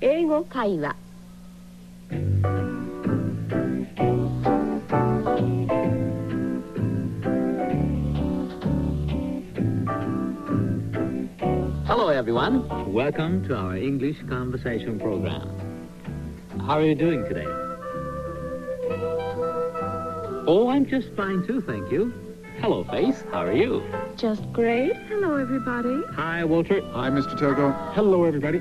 英語会話 everyone. Welcome to our English conversation program. How are you doing today? Oh, I'm just fine too, thank you. Hello, Face. How are you? Just great. Hello, everybody. Hi, Walter. Hi, Mr. Togo. Hello, everybody.